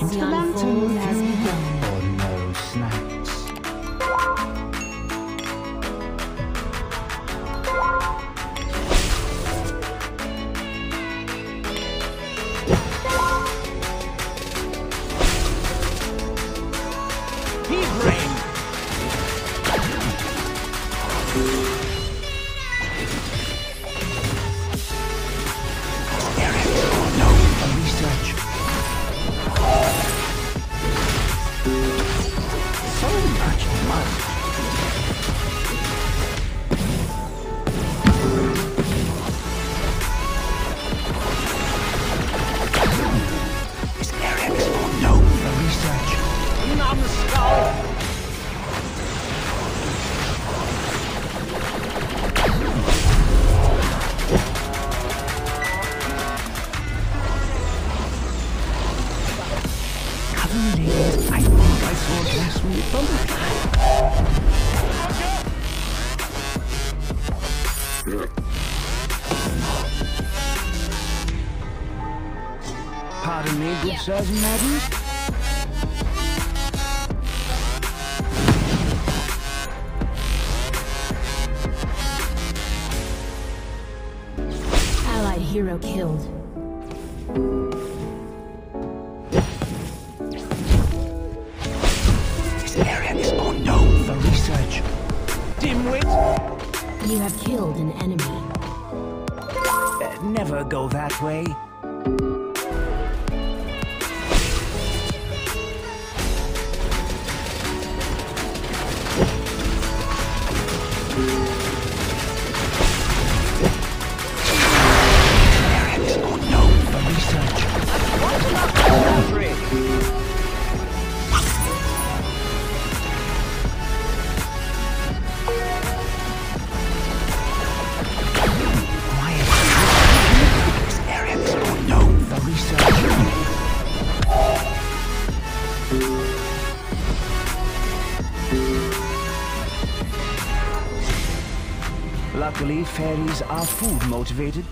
into the mountains. Thunder. Pardon me, good size and madams. go that way? Luckily, fairies are food motivated.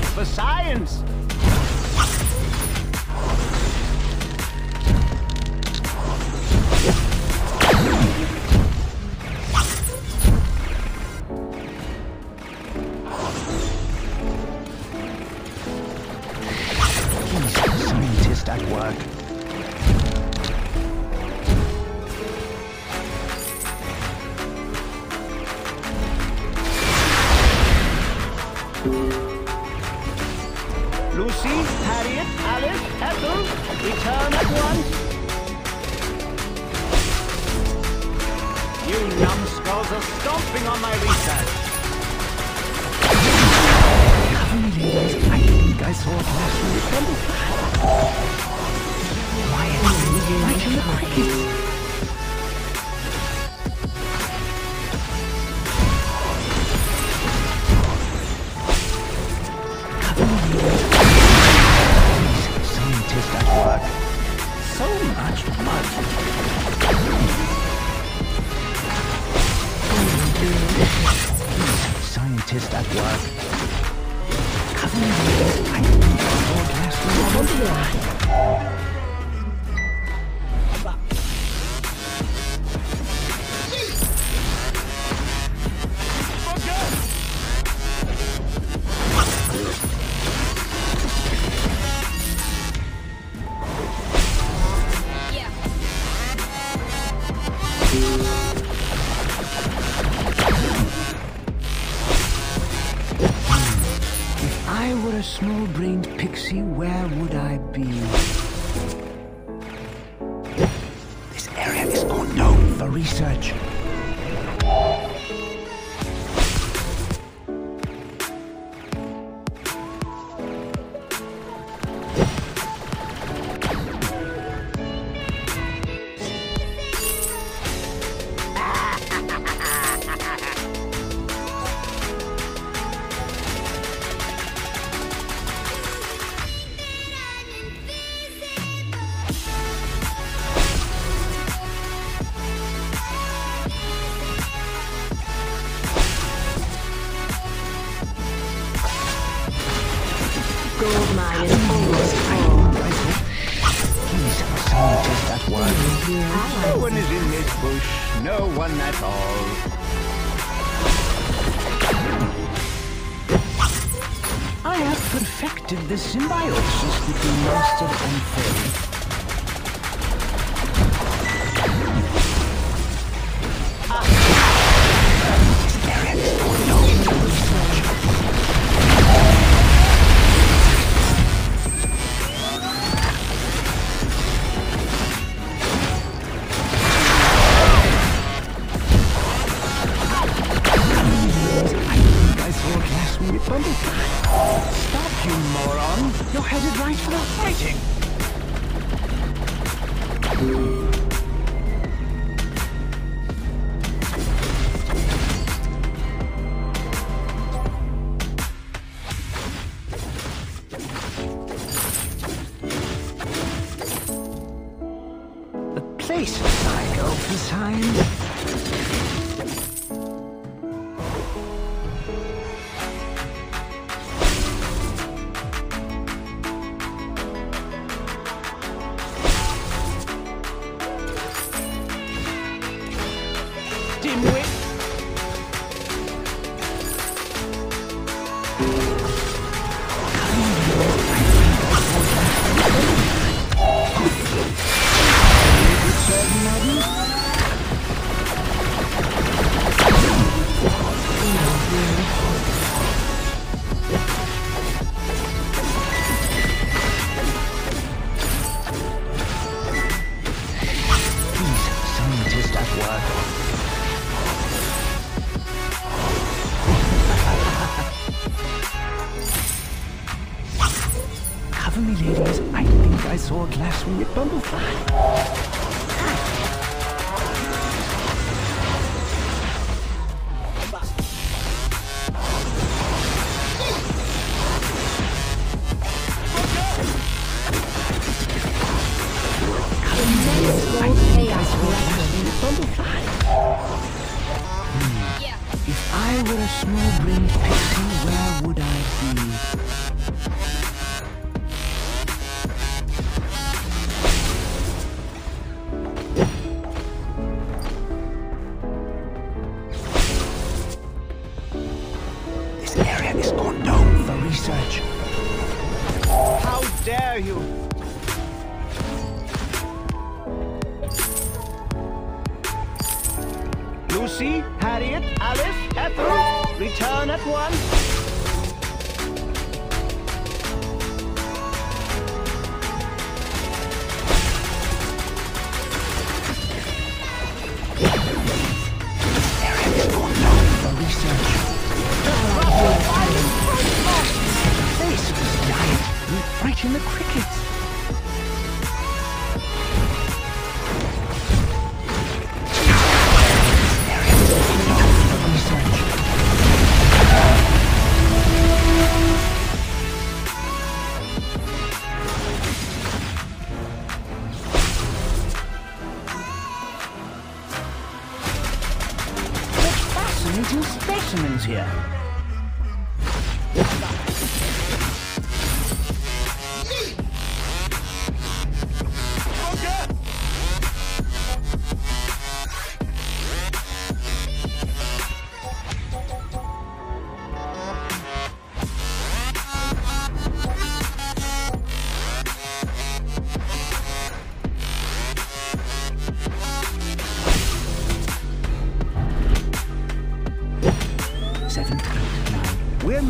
back for science. skulls are stomping on my research. I think I saw a classroom crumble. Why am I moving like a cricket? No one at all. I have perfected the symbiosis between monster and fairy. fighting! out of here. Lucy, Harriet, Alice, Ethel, return at once.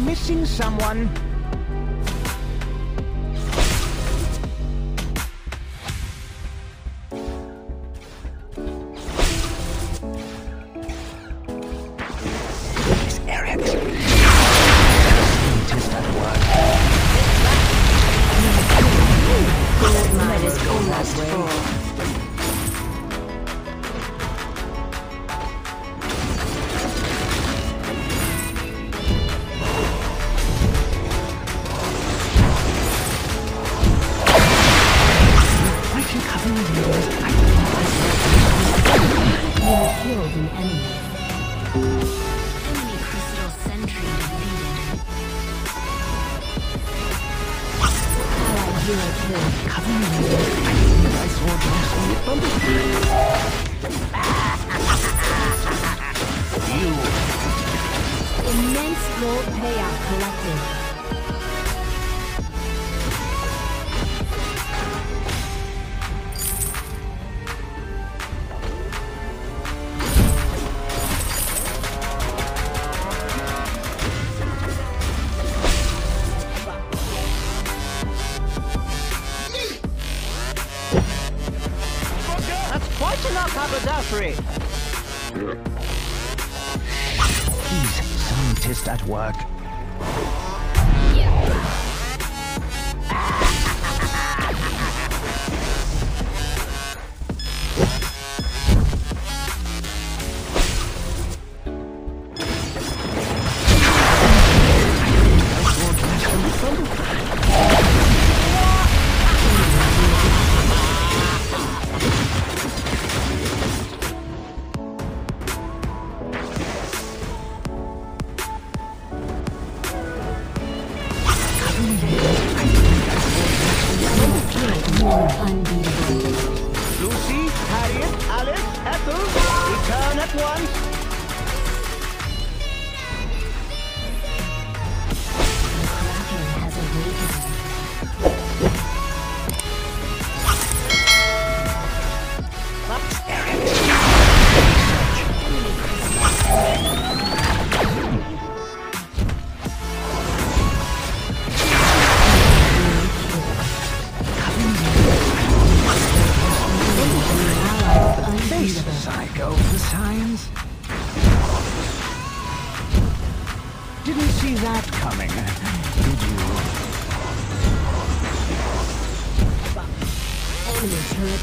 missing someone. Haberdashery. He's scientist at work.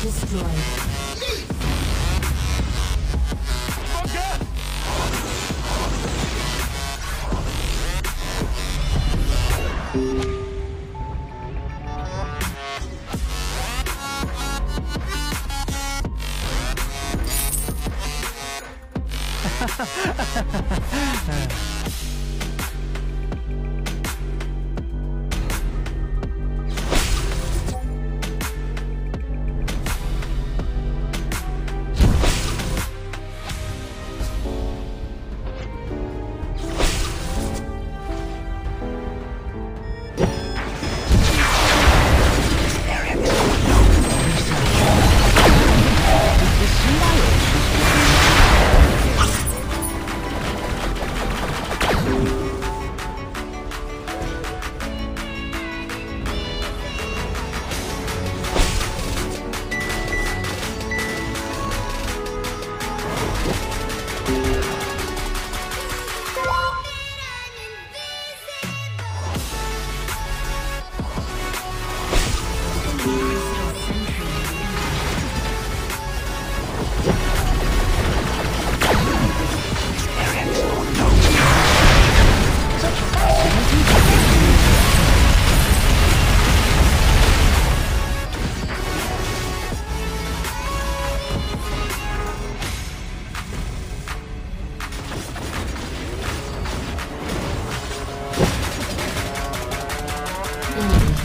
Enemy turret destroyed. Enemy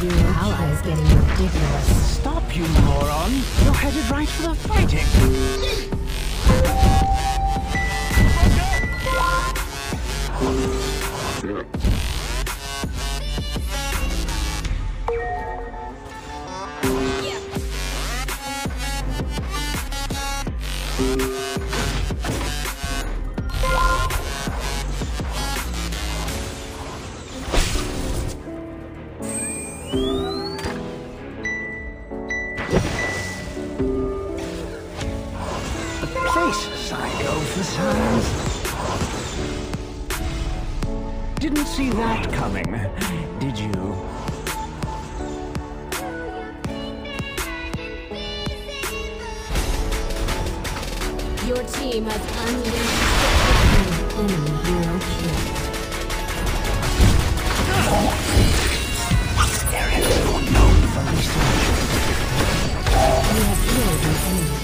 hero allies getting ridiculous. Stop, you moron! You're headed right for the fighting! Psycho for science. Didn't see that coming, did you? Your team has unleashed the enemy hero. Known for research. You have killed an enemy.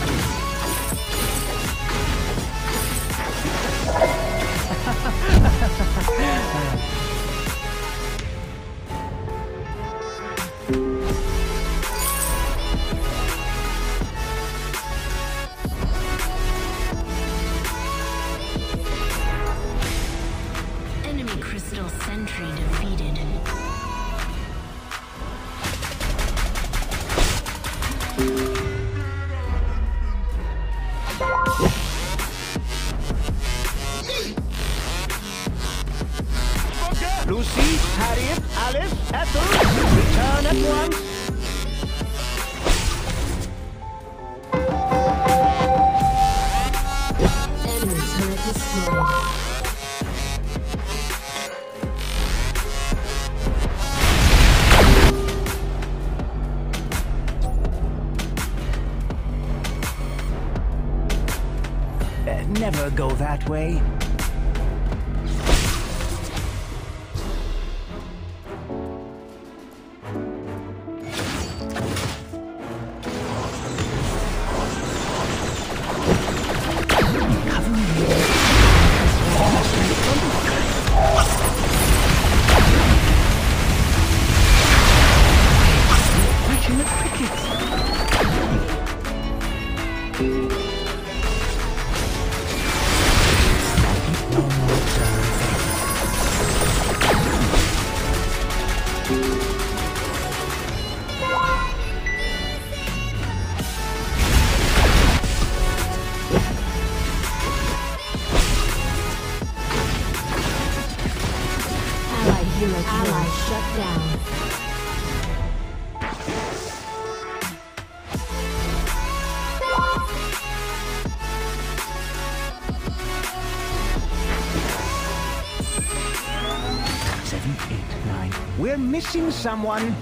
ハハハハ。go that way? line. We're missing someone.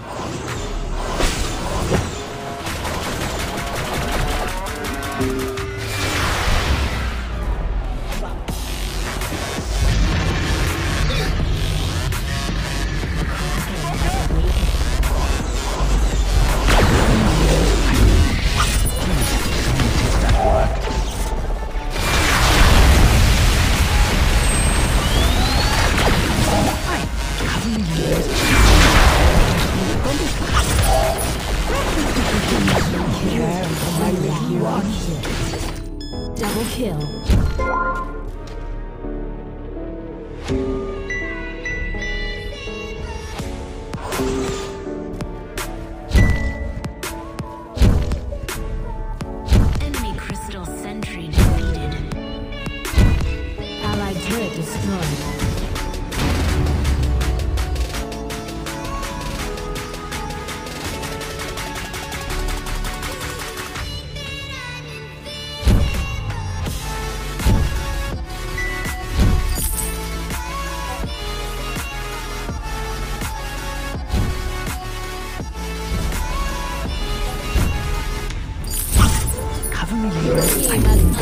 Cover me, Leo. I need you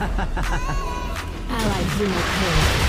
do not